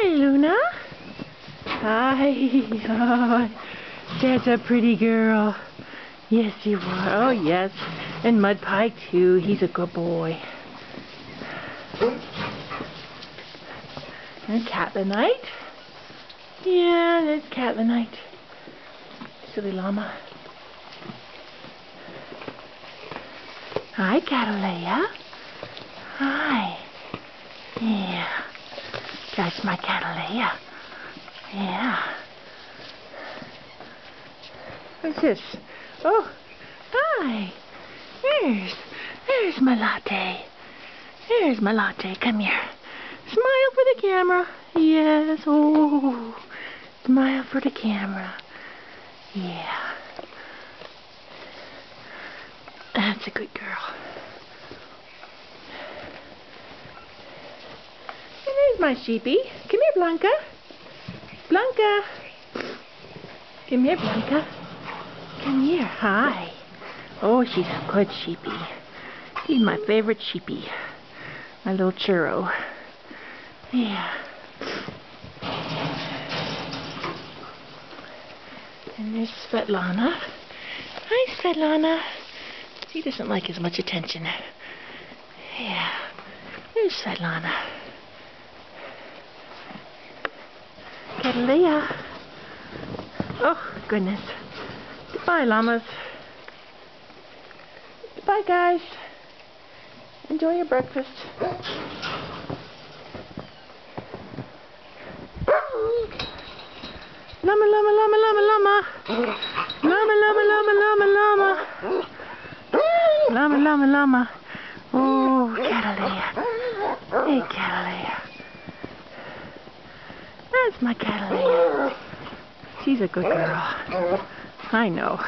Hi, Luna. Hi. Oh, that's a pretty girl. Yes, you are. Oh, yes. And Mud Pie, too. He's a good boy. And Catlinite. Yeah, there's Catlinite. Silly llama. Hi, Catalea. Hi. Yeah. That's my Catalea. Yeah. What's this? Oh, hi. There's, there's my latte. There's my latte. Come here. Smile for the camera. Yes. Oh, smile for the camera. Yeah. That's a good girl. And my sheepy. Come here, Blanca. Blanca. Come here, Blanca. Come here. Hi. Oh, she's a good sheepy. She's my favorite sheepy. My little churro. Yeah. And there's Svetlana. Hi, Svetlana. She doesn't like as much attention. Yeah. There's Svetlana. Catalea. Oh, goodness. Goodbye, llamas. Goodbye, guys. Enjoy your breakfast. Llama, llama, llama, llama, llama. Llama, llama, llama, llama, llama. Llama, llama, llama. Oh, Catalea. Hey, Catalea. That's my Catalea. She's a good girl. I know.